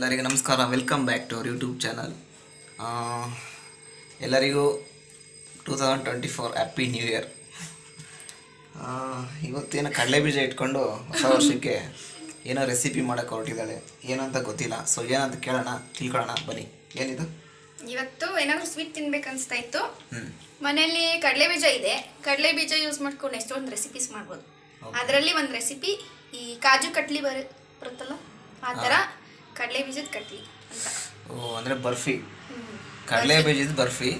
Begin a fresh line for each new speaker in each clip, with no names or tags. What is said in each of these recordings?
ಎಲ್ಲರಿಗೂ ನಮಸ್ಕಾರ. Welcome back to our YouTube channel ಎಲ್ಲರಿಗೂ two thousand twenty four happy new year ಇವತ್ತೇನು ಕಡಲೆ ಬೀಜ ಇಟ್ಕೊಂಡು ಹೊಸ ವರ್ಷಕ್ಕೆ ಏನೋ ರೆಸಿಪಿ ಮಾಡೋಕ್ಕೆ ಹೊರಟಿದ್ದಾಳೆ. ಏನಂತ ಗೊತ್ತಿಲ್ಲ. ಸೊ ಏನಂತ ಕೇಳೋಣ ತಿಳ್ಕೊಳ್ಳೋಣ ಬನ್ನಿ. ಏನಿದು?
ಇವತ್ತು ಏನಾದರೂ ಸ್ವೀಟ್ ತಿನ್ಬೇಕು ಅನಿಸ್ತಾ ಇತ್ತು. ಮನೆಯಲ್ಲಿ ಕಡಲೆ ಬೀಜ ಇದೆ. ಕಡಲೆ ಬೀಜ ಯೂಸ್ ಮಾಡ್ಕೊಂಡು ಎಷ್ಟೊಂದು ರೆಸಿಪೀಸ್ ಮಾಡ್ಬೋದು. ಅದರಲ್ಲಿ ಒಂದು ರೆಸಿಪಿ ಈ ಕಾಜು ಕಟ್ಲಿ ಬರು ಬರುತ್ತಲ್ಲ? ಆ ಥರ ಕಡಲೆ ಬೀಜದ ಅಂತ.
ಓ ಅಂದರೆ ಬರ್ಫಿ. ಕಡಲೆ ಬೀಜದ ಬರ್ಫಿ.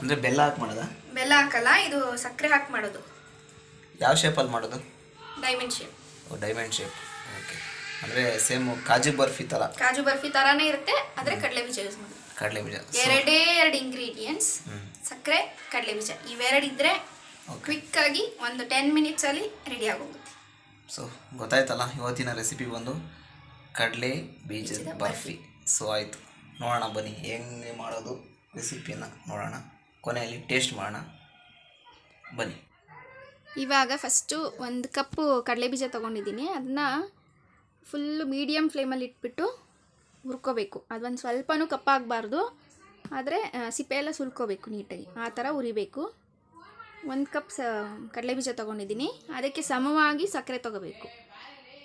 ಅಂದರೆ ಬೆಲ್ಲ ಹಾಕಿ ಮಾಡೋದಾ?
ಬೆಲ್ಲ ಹಾಕಲ್ಲ ಇದು ಸಕ್ಕರೆ ಹಾಕಿ ಮಾಡೋದು.
ಯಾವ ಶೇಪಲ್ಲಿ ಮಾಡೋದು?
ಡೈಮಂಡ್ ಶೇಪ್
ಓ ಡೈಮಂಡ್ ಶೇಪ್ ಓಕೆ ಅಂದರೆ ಸೇಮ್ ಕಾಜು ಬರ್ಫಿ ಥರ
ಕಾಜು ಬರ್ಫಿ ಥರಾನೇ ಇರುತ್ತೆ ಆದರೆ ಕಡಲೆ ಬೀಜ ಯೂಸ್ ಮಾಡೋದು.
ಕಡಲೆ ಬೀಜ.
ಎರಡೇ ಎರಡು ಇಂಗ್ರೀಡಿಯೆಂಟ್ಸ್ ಸಕ್ಕರೆ ಕಡಲೆ ಬೀಜ. ಇವೆರಡು ಇದ್ದರೆ ಕ್ವಿಕ್ ಆಗಿ ಒಂದು ಟೆನ್ ಮಿನಿಟ್ಸಲ್ಲಿ ರೆಡಿ ಆಗೋಗುತ್ತೆ.
ಸೊ ಗೊತ್ತಾಯ್ತಲ್ಲ ಇವತ್ತಿನ ರೆಸಿಪಿ ಬಂದು. ಕಡಲೆ ಬೀಜದ ಬರ್ಫಿ. ಸೊ ಆಯಿತು. ನೋಡೋಣ ಬನ್ನಿ ಹೆಂಗೆ ಮಾಡೋದು ರೆಸಿಪಿನ ನೋಡೋಣ. ಕೊನೆಯಲ್ಲಿ ಟೇಸ್ಟ್ ಮಾಡೋಣ. ಬನ್ನಿ.
ಇವಾಗ ಫಸ್ಟು ಒಂದು ಕಪ್ಪು ಕಡಲೆ ಬೀಜ ತೊಗೊಂಡಿದ್ದೀನಿ. ಅದನ್ನ ಫುಲ್ಲು ಮೀಡಿಯಮ್ ಫ್ಲೇಮಲ್ಲಿ ಇಟ್ಬಿಟ್ಟು ಹುರ್ಕೋಬೇಕು. ಅದೊಂದು ಸ್ವಲ್ಪನೂ ಕಪ್ಪಾಗಬಾರ್ದು. ಆದರೆ ಸಿಪ್ಪೆ ಎಲ್ಲ ಸುಲ್ಕೋಬೇಕು ನೀಟಾಗಿ. ಆ ಥರ ಉರಿಬೇಕು ಒಂದು ಕಪ್ ಸ ಕಡಲೆ ಬೀಜ ತೊಗೊಂಡಿದ್ದೀನಿ. ಅದಕ್ಕೆ ಸಮವಾಗಿ ಸಕ್ಕರೆ ತೊಗೋಬೇಕು.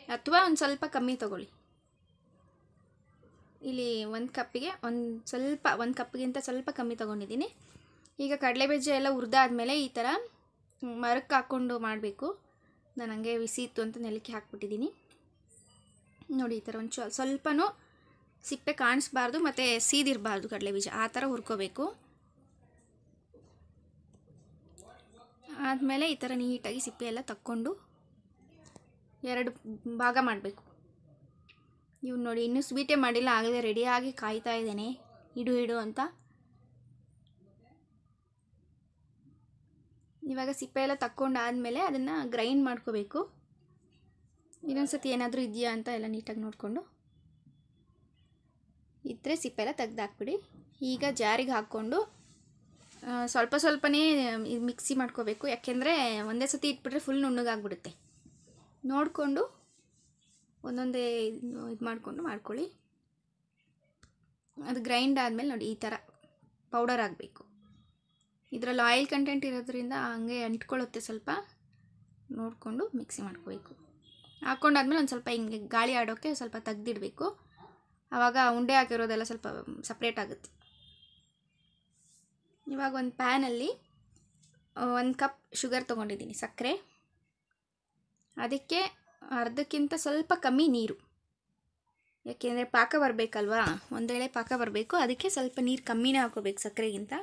ಅಥವಾ ಒಂದು ಸ್ವಲ್ಪ ಕಮ್ಮಿ ತೊಗೊಳ್ಳಿ. ಇಲ್ಲಿ ಒಂದು ಕಪ್ಪಿಗೆ, ಒಂದು ಸ್ವಲ್ಪ, ಒಂದು ಕಪ್ಪಿಗಿಂತ ಸ್ವಲ್ಪ ಕಮ್ಮಿ ತೊಗೊಂಡಿದ್ದೀನಿ. ಈಗ ಕಡಲೆಬೀಜ ಎಲ್ಲ ಹುರಿದಾದ್ಮೇಲೆ ಈ ಥರ ಮರಕ್ಕೆ ಹಾಕ್ಕೊಂಡು ಮಾಡಬೇಕು. ನಾನು ಹಂಗೆ ಬಿಸಿ ಇತ್ತು ಅಂತ ನೆಲಕ್ಕೆ ಹಾಕ್ಬಿಟ್ಟಿದ್ದೀನಿ. ನೋಡಿ, ಈ ಥರ ಒಂದು ಸ್ವಲ್ಪನೂ ಸಿಪ್ಪೆ ಕಾಣಿಸ್ಬಾರ್ದು ಮತ್ತು ಸೀದಿರಬಾರ್ದು ಕಡಲೆ ಬೀಜ. ಆ ಥರ ಹುರ್ಕೋಬೇಕು. ಆದಮೇಲೆ ಈ ಥರ ನೀಟಾಗಿ ಸಿಪ್ಪೆ ಎಲ್ಲ ತಕ್ಕೊಂಡು ಎರಡು ಭಾಗ ಮಾಡಬೇಕು. ಇವ್ ನೋಡಿ, ಇನ್ನೂ ಸ್ವೀಟೇ ಮಾಡಿಲ್ಲ, ಆಗಲೇ ರೆಡಿಯಾಗಿ ಕಾಯ್ತಾ ಇದ್ದೇನೆ. ಇಡು ಇಡು ಅಂತ. ಇವಾಗ ಸಿಪ್ಪೆ ಎಲ್ಲ ತಕ್ಕೊಂಡಾದಮೇಲೆ ಅದನ್ನು ಗ್ರೈಂಡ್ ಮಾಡ್ಕೋಬೇಕು. ಇನ್ನೊಂದು ಸತಿ ಏನಾದರೂ ಇದೆಯಾ ಅಂತ ಎಲ್ಲ ನೀಟಾಗಿ ನೋಡಿಕೊಂಡು. ಇದ್ದರೆ ಸಿಪ್ಪೆ ಎಲ್ಲ ತೆಗ್ದಾಕ್ಬಿಡಿ. ಈಗ ಜಾರಿಗೆ ಹಾಕ್ಕೊಂಡು ಸ್ವಲ್ಪ ಸ್ವಲ್ಪನೇ ಮಿಕ್ಸಿ ಮಾಡ್ಕೋಬೇಕು. ಯಾಕೆಂದರೆ ಒಂದೇ ಸತಿ ಇಟ್ಬಿಟ್ರೆ ಫುಲ್ ನುಣ್ಣಗಾಗ್ಬಿಡುತ್ತೆ. ನೋಡಿಕೊಂಡು ಒಂದೊಂದೇ ಇದು ಮಾಡಿಕೊಂಡು ಮಾಡ್ಕೊಳ್ಳಿ. ಅದು ಗ್ರೈಂಡ್ ಆದಮೇಲೆ ನೋಡಿ ಈ ಥರ ಪೌಡರ್ ಆಗಬೇಕು ಇದರಲ್ಲಿ ಆಯಿಲ್ ಕಂಟೆಂಟ್ ಇರೋದ್ರಿಂದ ಹಂಗೆ ಅಂಟ್ಕೊಳ್ಳುತ್ತೆ ಸ್ವಲ್ಪ. ನೋಡಿಕೊಂಡು ಮಿಕ್ಸಿ ಮಾಡ್ಕೋಬೇಕು. ಹಾಕ್ಕೊಂಡಾದ್ಮೇಲೆ ಒಂದು ಸ್ವಲ್ಪ ಹಿಂಗೆ ಗಾಳಿ ಆಡೋಕ್ಕೆ ಸ್ವಲ್ಪ ತೆಗ್ದಿಡಬೇಕು. ಆವಾಗ ಉಂಡೆ ಹಾಕಿರೋದೆಲ್ಲ ಸ್ವಲ್ಪ ಸಪ್ರೇಟ್ ಆಗುತ್ತೆ. ಇವಾಗ ಒಂದು ಪ್ಯಾನಲ್ಲಿ ಒಂದು ಕಪ್ ಶುಗರ್ ತೊಗೊಂಡಿದ್ದೀನಿ ಸಕ್ಕರೆ. ಅದಕ್ಕೆ ಅರ್ಧಕ್ಕಿಂತ ಸ್ವಲ್ಪ ಕಮ್ಮಿ ನೀರು. ಯಾಕೆಂದರೆ ಪಾಕ ಬರಬೇಕಲ್ವಾ? ಒಂದೇಳೆ ಪಾಕ ಬರಬೇಕು, ಅದಕ್ಕೆ ಸ್ವಲ್ಪ ನೀರು ಕಮ್ಮಿನೇ ಹಾಕೋಬೇಕು ಸಕ್ಕರೆಗಿಂತ.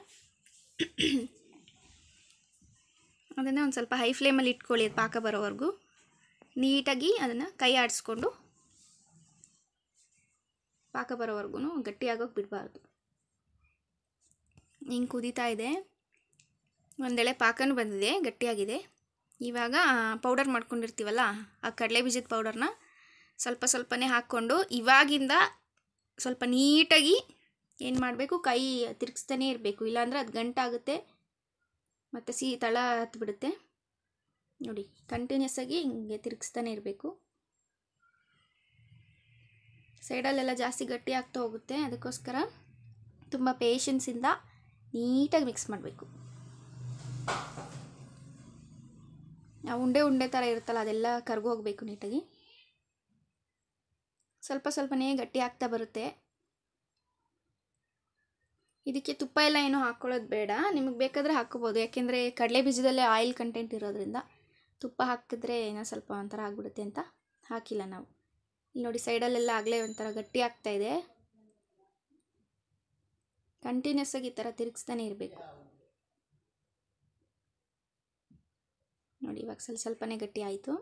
ಅದನ್ನು ಒಂದು ಸ್ವಲ್ಪ ಹೈ ಫ್ಲೇಮಲ್ಲಿ ಇಟ್ಕೊಳ್ಳಿ ಪಾಕ ಬರೋವರೆಗೂ. ನೀಟಾಗಿ ಅದನ್ನು ಕೈ ಆಡಿಸ್ಕೊಂಡು ಪಾಕ ಬರೋವರೆಗೂ ಗಟ್ಟಿಯಾಗೋಕೆ ಬಿಡಬಾರ್ದು. ಹಿಂಗೆ ಕುದೀತಾ ಇದೆ. ಒಂದೆಳೆ ಪಾಕನೂ ಬಂದಿದೆ, ಗಟ್ಟಿಯಾಗಿದೆ. ಇವಾಗ ಪೌಡರ್ ಮಾಡ್ಕೊಂಡಿರ್ತೀವಲ್ಲ, ಆ ಕಡಲೆ ಬೀಜದ ಪೌಡರ್ನ ಸ್ವಲ್ಪ ಸ್ವಲ್ಪನೇ ಹಾಕ್ಕೊಂಡು ಇವಾಗಿಂದ ಸ್ವಲ್ಪ ನೀಟಾಗಿ ಏನು ಮಾಡಬೇಕು, ಕೈ ತಿರುಗಿಸ್ತಾನೆ ಇರಬೇಕು. ಇಲ್ಲಾಂದರೆ ಅದು ಗಂಟಾಗುತ್ತೆ ಮತ್ತು ಸಿಹಿ ತಳ ಹತ್ಬಿಡುತ್ತೆ ನೋಡಿ ಕಂಟಿನ್ಯೂಸ್ ಆಗಿ ಹಿಂಗೆ ತಿರುಗಿಸ್ತಾನೆ ಇರಬೇಕು. ಸೈಡಲ್ಲೆಲ್ಲ ಜಾಸ್ತಿ ಗಟ್ಟಿ ಆಗ್ತಾ ಹೋಗುತ್ತೆ, ಅದಕ್ಕೋಸ್ಕರ ತುಂಬ ಪೇಷನ್ಸಿಂದ ನೀಟಾಗಿ ಮಿಕ್ಸ್ ಮಾಡಬೇಕು. ಉಂಡೆ ಉಂಡೆ ಥರ ಇರುತ್ತಲ್ಲ, ಅದೆಲ್ಲ ಕರ್ಗೋಗ್ಬೇಕು ನೀಟಾಗಿ. ಸ್ವಲ್ಪ ಸ್ವಲ್ಪನೇ ಗಟ್ಟಿ ಆಗ್ತಾ ಬರುತ್ತೆ. ಇದಕ್ಕೆ ತುಪ್ಪ ಎಲ್ಲ ಏನು ಹಾಕ್ಕೊಳ್ಳೋದು ಬೇಡ. ನಿಮಗೆ ಬೇಕಾದರೆ ಹಾಕ್ಕೋಬೋದು ಯಾಕೆಂದರೆ ಕಡಲೆ ಬೀಜದಲ್ಲೇ ಆಯಿಲ್ ಕಂಟೆಂಟ್ ಇರೋದ್ರಿಂದ ತುಪ್ಪ ಹಾಕಿದ್ರೆ ಏನೋ ಸ್ವಲ್ಪ ಒಂಥರ ಆಗಿಬಿಡುತ್ತೆ ಅಂತ ಹಾಕಿಲ್ಲ ನಾವು. ಇಲ್ಲಿ ನೋಡಿ, ಸೈಡಲ್ಲೆಲ್ಲ ಆಗಲೇ ಒಂಥರ ಗಟ್ಟಿ ಆಗ್ತಾ ಇದೆ. ಕಂಟಿನ್ಯೂಸ್ ಆಗಿ ಈ ಥರ ತಿರುಗಿಸ್ತಾನೆ ಇರಬೇಕು. ನೋಡಿ, ಇವಾಗ ಸ್ವಲ್ಪ ಸ್ವಲ್ಪನೇ ಗಟ್ಟಿ ಆಯಿತು.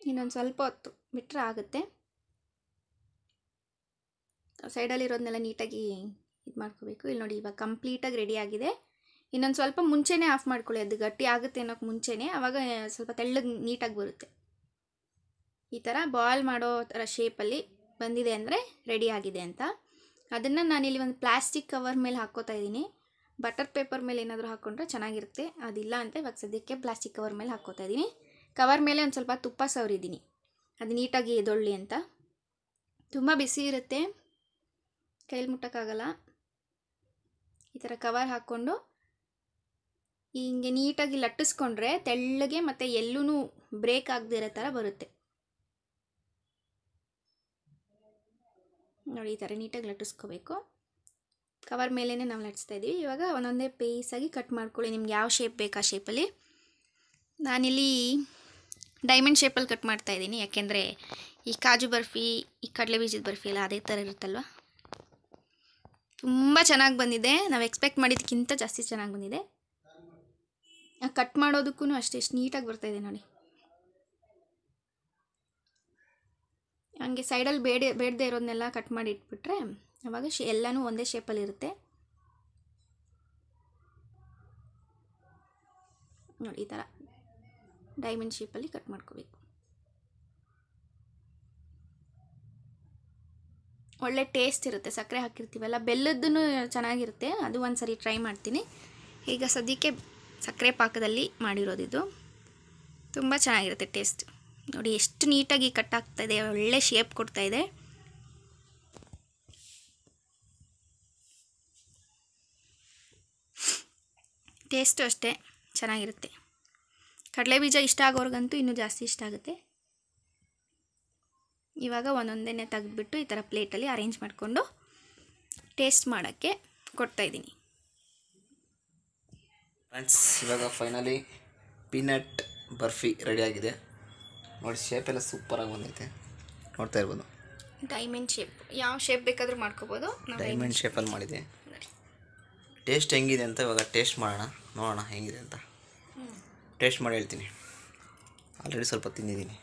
ಇನ್ನೊಂದು ಸ್ವಲ್ಪ ಹೊತ್ತು ಬಿಟ್ಟರೆ ಆಗುತ್ತೆ. ಸೈಡಲ್ಲಿರೋದನ್ನೆಲ್ಲ ನೀಟಾಗಿ ಇದು ಮಾಡ್ಕೋಬೇಕು. ಇಲ್ಲಿ ನೋಡಿ, ಇವಾಗ ಕಂಪ್ಲೀಟಾಗಿ ರೆಡಿ ಆಗಿದೆ. ಇನ್ನೊಂದು ಸ್ವಲ್ಪ ಮುಂಚೆನೇ ಆಫ್ ಮಾಡ್ಕೊಳ್ಳಿ, ಅದು ಗಟ್ಟಿ ಆಗುತ್ತೆ ಅನ್ನೋಕ್ಕೆ ಮುಂಚೆನೇ. ಆವಾಗ ಸ್ವಲ್ಪ ತೆಳ್ಳಗೆ ನೀಟಾಗಿ ಬರುತ್ತೆ. ಈ ಥರ ಬಾಯ್ಲ್ ಮಾಡೋ ಥರ ಶೇಪಲ್ಲಿ ಬಂದಿದೆ ಅಂದರೆ ರೆಡಿ ಆಗಿದೆ ಅಂತ. ಅದನ್ನು ನಾನಿಲ್ಲಿ ಒಂದು ಪ್ಲಾಸ್ಟಿಕ್ ಕವರ್ ಮೇಲೆ ಹಾಕ್ಕೋತಾ ಇದ್ದೀನಿ. ಬಟರ್ ಪೇಪರ್ ಮೇಲೆ ಏನಾದರೂ ಹಾಕ್ಕೊಂಡ್ರೆ ಚೆನ್ನಾಗಿರುತ್ತೆ. ಅದಿಲ್ಲ ಅಂತ ಇವಾಗ ಸದ್ಯಕ್ಕೆ ಪ್ಲಾಸ್ಟಿಕ್ ಕವರ್ ಮೇಲೆ ಹಾಕ್ಕೋತಾ ಇದ್ದೀನಿ. ಕವರ್ ಮೇಲೆ ಒಂದು ಸ್ವಲ್ಪ ತುಪ್ಪ ಸವರಿದ್ದೀನಿ. ಅದು ನೀಟಾಗಿ ಎದೊಳ್ಳಿ ಅಂತ. ತುಂಬ ಬಿಸಿ ಇರುತ್ತೆ. ಕೈಲಿ ಮುಟ್ಟೋಕ್ಕಾಗಲ್ಲ. ಈ ಥರ ಕವರ್ ಹಾಕ್ಕೊಂಡು ಹಿಂಗೆ ನೀಟಾಗಿ ಲಟ್ಟಿಸ್ಕೊಂಡ್ರೆ ತೆಳ್ಳಗೆ ಮತ್ತು ಎಲ್ಲೂ ಬ್ರೇಕ್ ಆಗದೇ ಇರೋ ಥರ ಬರುತ್ತೆ. ನೋಡಿ, ಈ ಥರ ನೀಟಾಗಿ ಲಟ್ಟಿಸ್ಕೋಬೇಕು. ಕವರ್ ಮೇಲೇ ನಾವು ಲಟ್ಟಿಸ್ತಾ ಇದ್ದೀವಿ. ಇವಾಗ ಒಂದೊಂದೇ ಪೇಸಾಗಿ ಕಟ್ ಮಾಡ್ಕೊಳ್ಳಿ. ನಿಮ್ಗೆ ಯಾವ ಶೇಪ್ ಬೇಕು ಆ ಶೇಪಲ್ಲಿ ನಾನಿಲ್ಲಿ ಡೈಮಂಡ್ ಶೇಪಲ್ಲಿ ಕಟ್ ಮಾಡ್ತಾ ಇದ್ದೀನಿ. ಯಾಕೆಂದರೆ ಈ ಕಾಜು ಬರ್ಫಿ, ಈ ಕಡಲೆ ಬೀಜದ ಬರ್ಫಿ ಎಲ್ಲ ಅದೇ ಥರ ಇರುತ್ತಲ್ವ? ತುಂಬ ಚೆನ್ನಾಗಿ ಬಂದಿದೆ. ನಾವು ಎಕ್ಸ್ಪೆಕ್ಟ್ ಮಾಡಿದ್ದಕ್ಕಿಂತ ಜಾಸ್ತಿ ಚೆನ್ನಾಗಿ ಬಂದಿದೆ. ಕಟ್ ಮಾಡೋದಕ್ಕೂ ಅಷ್ಟೇ ಎಷ್ಟು ನೀಟಾಗಿ ಬರ್ತಾಯಿದೆ ನೋಡಿ. ಹಂಗೆ ಸೈಡಲ್ಲಿ ಬೇಡ, ಬೇಡದೇ ಇರೋದನ್ನೆಲ್ಲ ಕಟ್ ಮಾಡಿ ಇಟ್ಬಿಟ್ರೆ ಅವಾಗ ಶೇ, ಎಲ್ಲನೂ ಒಂದೇ ಶೇಪಲ್ಲಿರುತ್ತೆ ನೋಡಿ ಈ ಥರ ಡೈಮಂಡ್ ಶೇಪಲ್ಲಿ ಕಟ್ ಮಾಡ್ಕೋಬೇಕು. ಒಳ್ಳೆ ಟೇಸ್ಟ್ ಇರುತ್ತೆ, ಸಕ್ಕರೆ ಹಾಕಿರ್ತೀವಲ್ಲ ಬೆಲ್ಲದ್ದೂ ಚೆನ್ನಾಗಿರುತ್ತೆ, ಅದು ಒಂದು ಸರಿ ಟ್ರೈ ಮಾಡ್ತೀನಿ. ಈಗ ಸದ್ಯಕ್ಕೆ ಸಕ್ಕರೆ ಪಾಕದಲ್ಲಿ ಮಾಡಿರೋದಿದು. ತುಂಬ ಚೆನ್ನಾಗಿರುತ್ತೆ ಟೇಸ್ಟ್ ನೋಡಿ, ಎಷ್ಟು ನೀಟಾಗಿ ಕಟ್ ಆಗ್ತಾಯಿದೆ ಒಳ್ಳೆ ಶೇಪ್ ಇದೆ. ಟೇಸ್ಟು ಅಷ್ಟೇ, ಚೆನ್ನಾಗಿರುತ್ತೆ. ಕಡಲೆ ಬೀಜ ಇಷ್ಟ ಆಗೋರ್ಗಂತೂ ಇನ್ನೂ ಜಾಸ್ತಿ ಇಷ್ಟ ಆಗುತ್ತೆ. ಇವಾಗ ಒಂದೊಂದೇ ತೆಗೆದ್ಬಿಟ್ಟು ಈ ಥರ ಪ್ಲೇಟಲ್ಲಿ ಅರೇಂಜ್ ಮಾಡಿಕೊಂಡು ಟೇಸ್ಟ್ ಮಾಡೋಕ್ಕೆ ಕೊಡ್ತಾಯಿದ್ದೀನಿ
ಫ್ರೆಂಡ್ಸ್ ಇವಾಗ ಫೈನಲಿ ಪೀನಟ್ ಬರ್ಫಿ ರೆಡಿಯಾಗಿದೆ ನೋಡಿ ಶೇಪ್ ಎಲ್ಲ ಸೂಪರಾಗಿ ಬಂದೈತೆ. ನೋಡ್ತಾ ಇರ್ಬೋದು.
ಡೈಮಂಡ್ ಶೇಪ್ ಯಾವ ಶೇಪ್ ಬೇಕಾದರೂ ಮಾಡ್ಕೋಬೋದು.
ಡೈಮಂಡ್ ಶೇಪಲ್ಲಿ ಮಾಡಿದೆ. ಟೇಸ್ಟ್ ಹೆಂಗಿದೆ ಅಂತ ಇವಾಗ ಟೇಸ್ಟ್ ಮಾಡೋಣ. ನೋಡೋಣ ಹೆಂಗಿದೆ ಅಂತ. ಟೇಸ್ಟ್ ಮಾಡಿ ಹೇಳ್ತೀನಿ. ಆಲ್ರೆಡಿ ಸ್ವಲ್ಪ ತಿಂದಿದ್ದೀನಿ.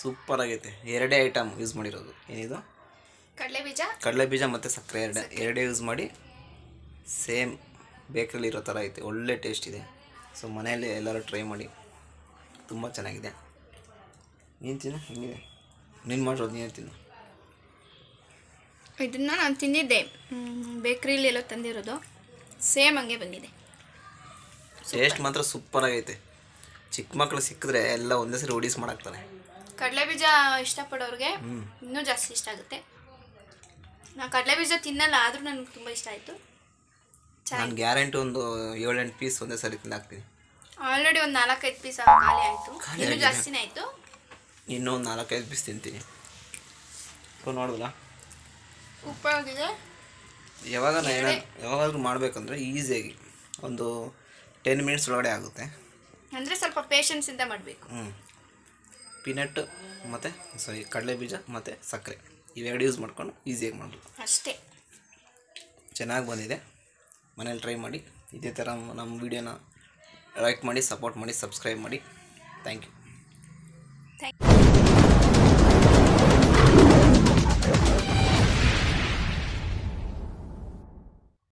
ಸೂಪರ್ ಆಗೈತೆ. ಎರಡೇ ಐಟಮ್ ಯೂಸ್ ಮಾಡಿರೋದು. ಏನಿದು?
ಕಡಲೆ ಬೀಜ?
ಕಡಲೆ ಬೀಜ ಮತ್ತು ಸಕ್ಕರೆ ಎರಡು ಎರಡೇ ಯೂಸ್ ಮಾಡಿ ಸೇಮ್ ಬೇಕ್ರಲ್ಲಿ ಇರೋ ಥರ ಐತೆ ಒಳ್ಳೆ ಟೇಸ್ಟ್ ಇದೆ. ಸೊ ಮನೆಯಲ್ಲಿ ಎಲ್ಲರೂ ಟ್ರೈ ಮಾಡಿ ತುಂಬ ಚೆನ್ನಾಗಿದೆ. ನೀನು ತಿನ್ನು ಹೆಂಗಿದೆ ನೀನು ಮಾಡಿರೋದು ನೀನು ತಿನ್ನು.
ಇದನ್ನು ನಾನು ತಿಂದಿದ್ದೆ. ಬೇಕ್ರಿಲಿ ಎಲ್ಲೋ ತಂದಿರೋದು. ಸೇಮ್ ಹಂಗೆ ಬಂದಿದೆ.
ಟೇಸ್ಟ್ ಮಾತ್ರ ಸೂಪರ್ ಆಗೈತೆ. ಚಿಕ್ಕ ಮಕ್ಕಳು ಸಿಕ್ಕಿದ್ರೆ ಎಲ್ಲ ಒಂದೇ ಸರಿ ಓಡಿಸ್ ಮಾಡಾಕ್ತಾರೆ.
ಕಡಲೆ ಬೀಜ ಇಷ್ಟಪಡೋರಿಗೆ ಇನ್ನೂ ಜಾಸ್ತಿ ಇಷ್ಟ ಆಗುತ್ತೆ. ನಾನು ಕಡಲೆ ಬೀಜ ತಿನ್ನಲ್ಲ ಆದರೂ ನನಗೆ ತುಂಬ ಇಷ್ಟ ಆಯಿತು.
ನಾನು ಗ್ಯಾರಂಟಿ ಒಂದು ಏಳೆಂಟು ಪೀಸ್ ಒಂದೇ ಸರಿ ತಿನ್ನಾಕ್ತೀನಿ.
ಆಲ್ರೆಡಿ ಒಂದು ನಾಲ್ಕೈದು ಪೀಸ್ ಖಾಲಿ ಆಯಿತು.
ಖಾಲಿ
ಇನ್ನೂ
ಆಗಿದೆ.
ಜಾಸ್ತಿನೇ ಆಯಿತು.
ಇನ್ನೂ ಒಂದು ನಾಲ್ಕೈದು ಪೀಸ್ ತಿಂತೀನಿ. ಸೊ ನೋಡಿದ್ರಾ
ಉಪ್ಪಾಗಿದೆ.
ಯಾವಾಗ ಏನಾದ್ರು ಯಾವಾಗಾದ್ರೂ ಮಾಡಬೇಕಂದ್ರೆ ಈಸಿಯಾಗಿ ಒಂದು ಟೆನ್ ಮಿನಿಟ್ಸ್ ಒಳಗಡೆ ಆಗುತ್ತೆ.
ಅಂದರೆ ಸ್ವಲ್ಪ ಪೇಷನ್ಸಿಂದ ಮಾಡಬೇಕು.
ಹ್ಞೂ ಪೀನಟ್ ಮತ್ತು ಸಾರಿ ಕಡಲೆ ಬೀಜ ಮತ್ತು ಸಕ್ಕರೆ. ಇವೆರಡು ಯೂಸ್ ಮಾಡ್ಕೊಂಡು ಈಸಿಯಾಗಿ ಮಾಡಬೇಕು
ಅಷ್ಟೇ.
ಚೆನ್ನಾಗಿ ಬಂದಿದೆ. ಮನೇಲಿ ಟ್ರೈ ಮಾಡಿ ಇದೇ ಥರ ನಮ್ಮ ವೀಡಿಯೋನ ಲೈಕ್ ಮಾಡಿ ಸಪೋರ್ಟ್ ಮಾಡಿ ಸಬ್ಸ್ಕ್ರೈಬ್ ಮಾಡಿ. Thank you